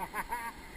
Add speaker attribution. Speaker 1: ha ha
Speaker 2: ha